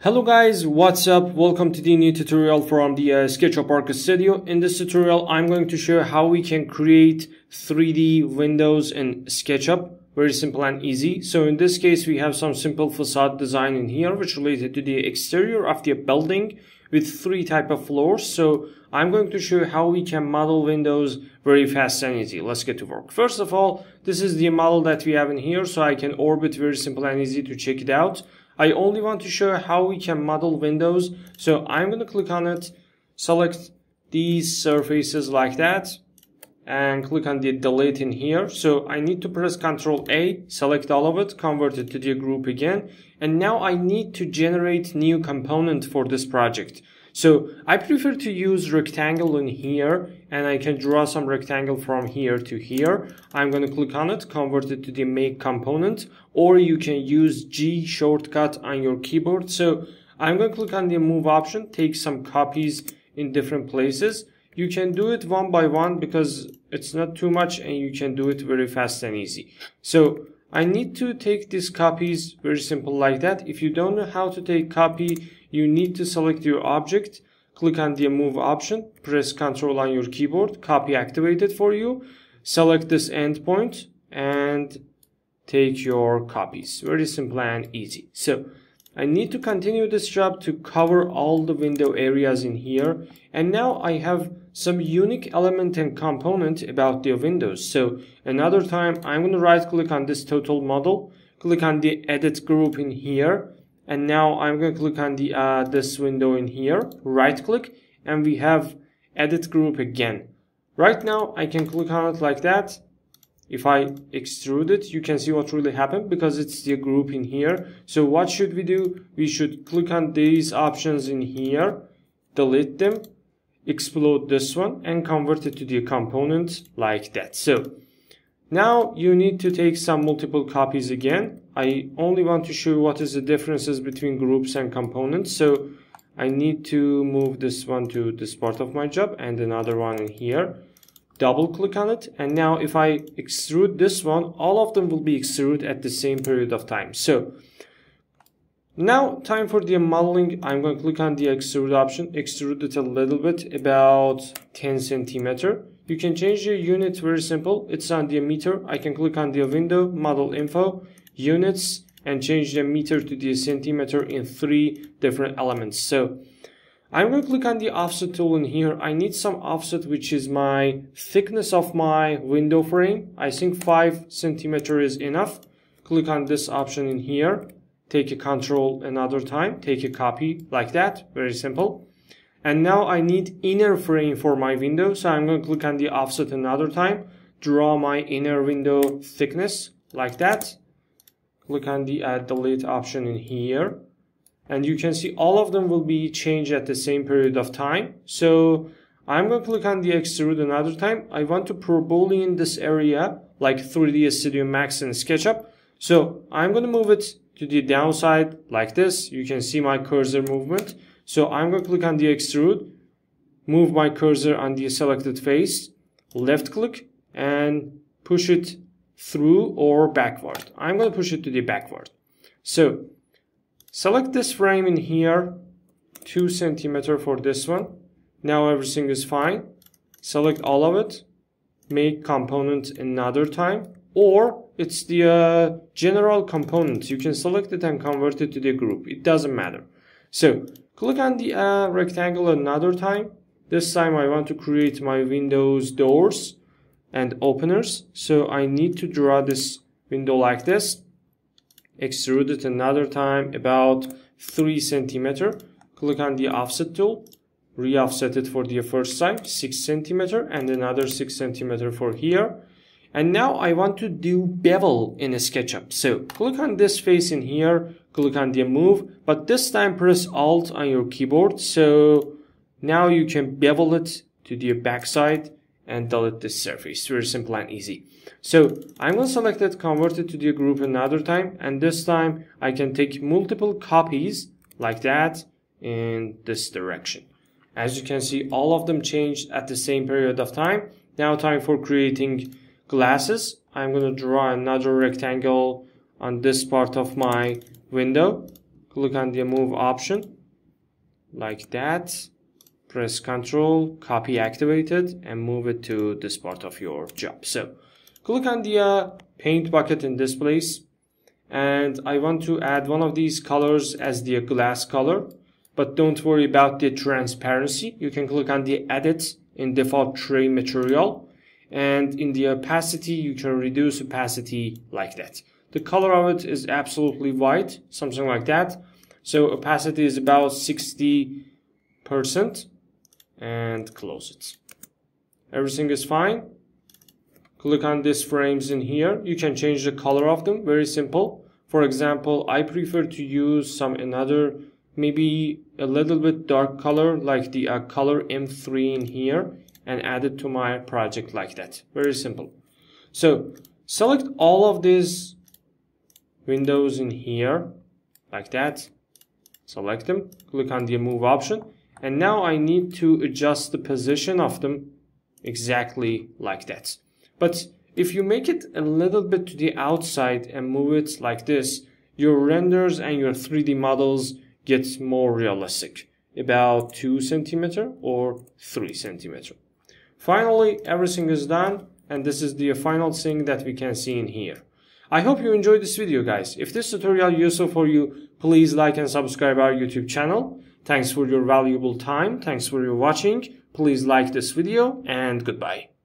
Hello guys, what's up? Welcome to the new tutorial from the uh, SketchUp Arc Studio. In this tutorial, I'm going to show how we can create 3D windows in SketchUp. Very simple and easy. So in this case, we have some simple facade design in here, which related to the exterior of the building with three type of floors. So I'm going to show how we can model windows very fast and easy. Let's get to work. First of all, this is the model that we have in here. So I can orbit very simple and easy to check it out. I only want to show how we can model windows. So I'm going to click on it, select these surfaces like that and click on the delete in here. So I need to press Ctrl A, select all of it, convert it to the group again. And now I need to generate new component for this project. So I prefer to use rectangle in here and I can draw some rectangle from here to here. I'm going to click on it, convert it to the make component or you can use G shortcut on your keyboard. So I'm going to click on the move option, take some copies in different places. You can do it one by one because it's not too much and you can do it very fast and easy. So I need to take these copies very simple like that. If you don't know how to take copy, you need to select your object, click on the move option, press Ctrl on your keyboard, copy activated for you, select this endpoint and take your copies. Very simple and easy. So I need to continue this job to cover all the window areas in here. And now I have some unique element and component about the windows. So another time I'm going to right click on this total model, click on the edit group in here and now I'm going to click on the uh, this window in here right click and we have edit group again. Right now I can click on it like that. If I extrude it you can see what really happened because it's the group in here. So what should we do? We should click on these options in here delete them explode this one and convert it to the component like that so now you need to take some multiple copies again. I only want to show what is the differences between groups and components. So I need to move this one to this part of my job and another one in here. Double click on it. And now if I extrude this one, all of them will be extruded at the same period of time. So now time for the modeling. I'm going to click on the extrude option, extrude it a little bit about 10 centimeter. You can change your unit very simple. It's on the meter. I can click on the window, model info, units, and change the meter to the centimeter in three different elements. So I'm going to click on the offset tool in here. I need some offset, which is my thickness of my window frame. I think five centimeter is enough. Click on this option in here. Take a control another time. Take a copy like that. Very simple. And now I need inner frame for my window. So I'm going to click on the offset another time. Draw my inner window thickness like that. Click on the add delete option in here. And you can see all of them will be changed at the same period of time. So I'm going to click on the extrude another time. I want to pro boolean this area like 3ds Studio Max and SketchUp. So I'm going to move it to the downside like this. You can see my cursor movement. So I'm going to click on the extrude, move my cursor on the selected face, left click and push it through or backward. I'm going to push it to the backward. So select this frame in here, two centimeter for this one. Now everything is fine. Select all of it, make component another time, or it's the uh, general component. You can select it and convert it to the group. It doesn't matter. So Click on the uh, rectangle another time. This time I want to create my windows doors and openers. So I need to draw this window like this. Extrude it another time about 3 centimeter. Click on the offset tool. Re-offset it for the first time 6 centimeter and another 6 centimeter for here. And now I want to do bevel in SketchUp. So click on this face in here, click on the move, but this time press Alt on your keyboard. So now you can bevel it to the backside and delete this surface. Very simple and easy. So I'm going to select it, convert it to the group another time. And this time I can take multiple copies like that in this direction. As you can see, all of them changed at the same period of time. Now time for creating glasses. I'm going to draw another rectangle on this part of my window. click on the move option like that press Control, copy activated, and move it to this part of your job. So click on the uh, paint bucket in this place, and I want to add one of these colors as the glass color, but don't worry about the transparency. You can click on the edit in default tray material, and in the opacity, you can reduce opacity like that. The color of it is absolutely white, something like that. So opacity is about 60 percent and close it. Everything is fine. Click on these frames in here. You can change the color of them. Very simple. For example, I prefer to use some another, maybe a little bit dark color like the uh, color M3 in here and add it to my project like that. Very simple. So select all of these windows in here like that. Select them. Click on the move option and now I need to adjust the position of them exactly like that. But if you make it a little bit to the outside and move it like this, your renders and your 3D models get more realistic, about 2 centimeter or 3 centimeter. Finally, everything is done and this is the final thing that we can see in here. I hope you enjoyed this video guys. If this tutorial useful for you, please like and subscribe our YouTube channel. Thanks for your valuable time. Thanks for your watching. Please like this video and goodbye.